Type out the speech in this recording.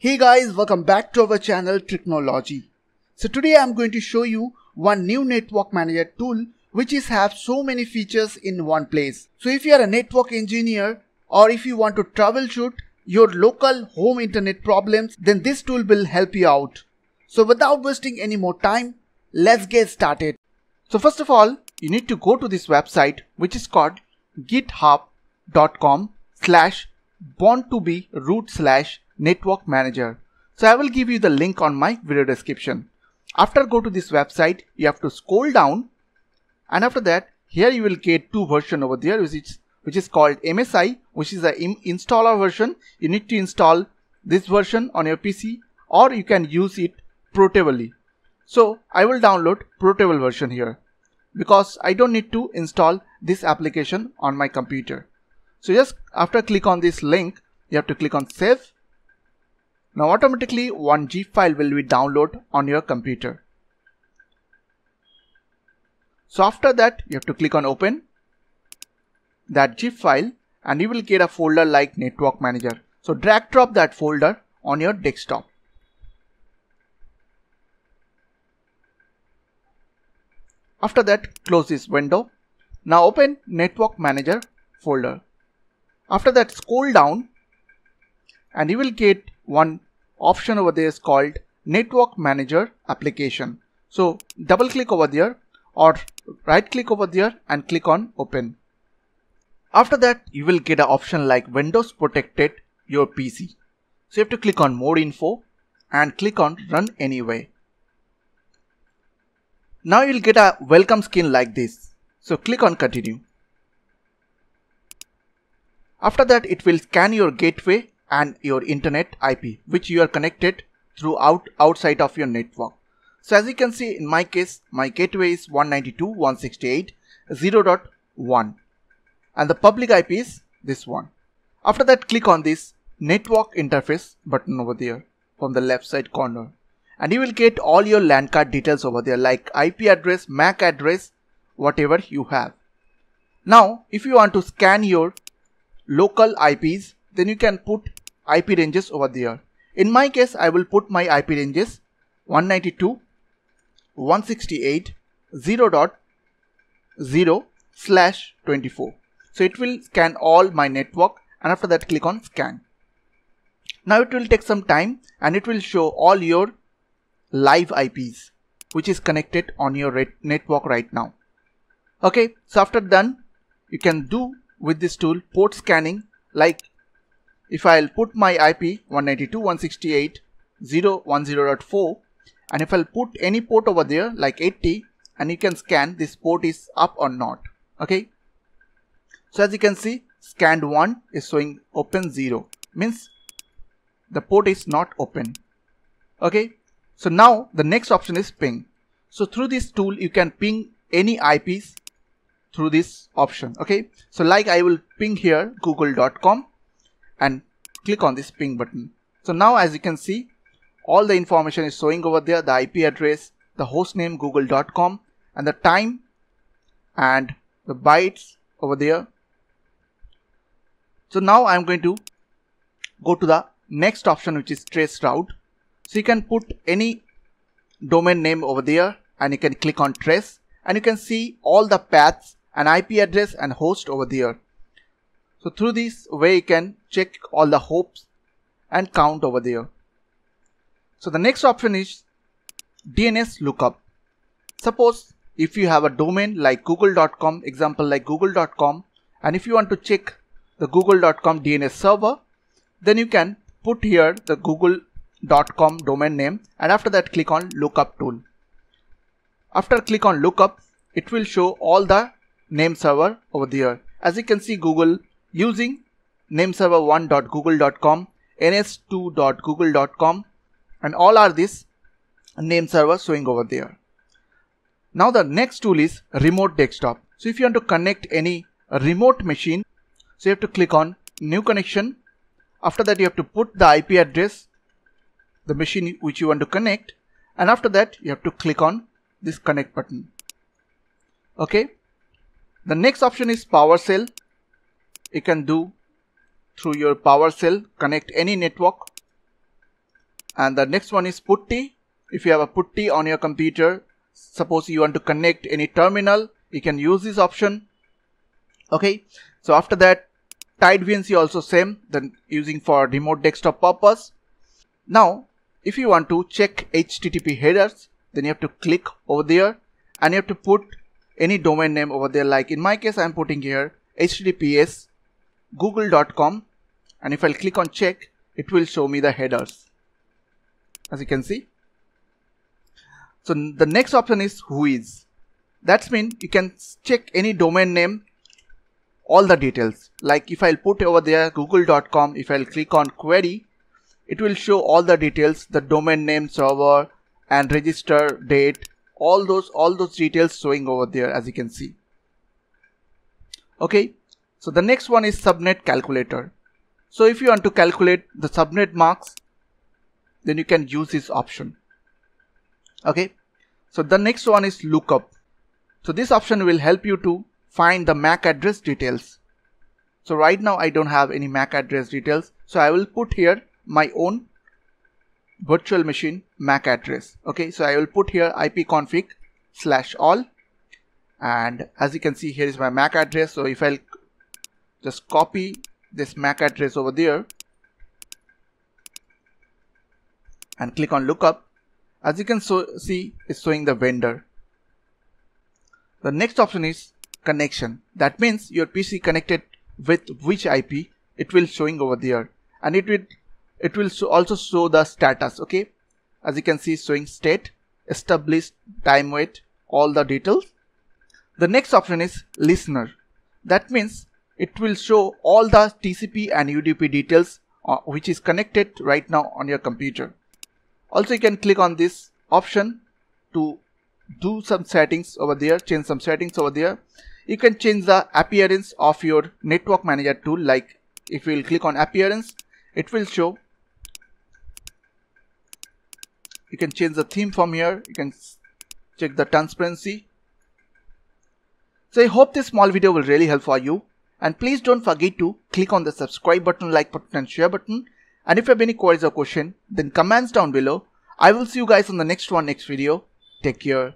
Hey guys, welcome back to our channel Tricknology. So today I'm going to show you one new network manager tool which is have so many features in one place. So if you are a network engineer or if you want to troubleshoot your local home internet problems then this tool will help you out. So without wasting any more time, let's get started. So first of all, you need to go to this website which is called github.com slash born to be root slash network manager. So I will give you the link on my video description. After go to this website, you have to scroll down and after that here you will get two version over there which is, which is called MSI which is the installer version. You need to install this version on your PC or you can use it portably. So I will download portable version here because I don't need to install this application on my computer. So just after click on this link, you have to click on save. Now automatically one zip file will be download on your computer. So after that, you have to click on open that zip file and you will get a folder like network manager. So drag drop that folder on your desktop. After that, close this window. Now open network manager folder. After that, scroll down and you will get one option over there is called network manager application. So double click over there or right click over there and click on open. After that, you will get an option like Windows protected your PC. So you have to click on more info and click on run anyway. Now you'll get a welcome screen like this. So click on continue. After that it will scan your gateway and your internet IP which you are connected throughout outside of your network. So as you can see in my case my gateway is 192.168.0.1 and the public IP is this one. After that click on this network interface button over there from the left side corner and you will get all your LAN card details over there like IP address, MAC address, whatever you have. Now, if you want to scan your local IPs, then you can put IP ranges over there. In my case, I will put my IP ranges 192.168.0.0 slash 24. So it will scan all my network and after that click on scan. Now it will take some time and it will show all your live IPs which is connected on your network right now. Okay, so after done, you can do with this tool port scanning like if I'll put my IP 192.168.0.10.4 and if I'll put any port over there like 80 and you can scan this port is up or not. Okay. So as you can see scanned 1 is showing open 0 means the port is not open. Okay. So now the next option is ping. So through this tool you can ping any IPs through this option. Okay. So like I will ping here google.com and click on this ping button. So now as you can see all the information is showing over there the IP address, the host name google.com and the time and the bytes over there. So now I'm going to go to the next option which is trace route. So you can put any domain name over there and you can click on trace and you can see all the paths and IP address and host over there. So through this way you can check all the hops and count over there. So the next option is DNS lookup. Suppose if you have a domain like google.com example like google.com and if you want to check the google.com DNS server then you can put here the google com domain name and after that click on lookup tool. After click on lookup, it will show all the name server over there. As you can see Google using nameserver1.google.com, ns2.google.com and all are this name server showing over there. Now the next tool is remote desktop. So if you want to connect any remote machine, so you have to click on new connection. After that you have to put the IP address the machine which you want to connect and after that you have to click on this connect button okay the next option is PowerShell you can do through your PowerShell connect any network. And the next one is PuTTY if you have a PuTTY on your computer suppose you want to connect any terminal you can use this option. Okay? So after that TightVNC also same then using for remote desktop purpose. Now if you want to check http headers then you have to click over there and you have to put any domain name over there. Like in my case i'm putting here https google.com and if i'll click on check it will show me the headers as you can see so the next option is whois. That's mean you can check any domain name, all the details. Like if I'll put over there google.com, if I'll click on query, it will show all the details, the domain name, server and register date, all those, all those details showing over there as you can see. Okay. So the next one is subnet calculator. So if you want to calculate the subnet masks, then you can use this option. Okay. So the next one is lookup. So this option will help you to find the MAC address details. So right now I don't have any MAC address details. So I will put here my own virtual machine MAC address. Okay, so I will put here ipconfig slash all and as you can see here is my MAC address. So if I just copy this MAC address over there and click on lookup. As you can so see, it's showing the vendor. The next option is connection. That means your PC connected with which IP it will showing over there. And it will it will also show the status okay? As you can see showing state established time wait all the details. The next option is listener. That means it will show all the TCP and UDP details uh, which is connected right now on your computer. Also you can click on this option to do some settings over there change some settings over there. You can change the appearance of your network manager tool like if you will click on appearance it will show. You can change the theme from here. You can check the transparency. So i hope this small video will really help for you and please don't forget to click on the subscribe button like button and share button and if you have any queries or question, then comments down below. I will see you guys on the next one next video. Take care.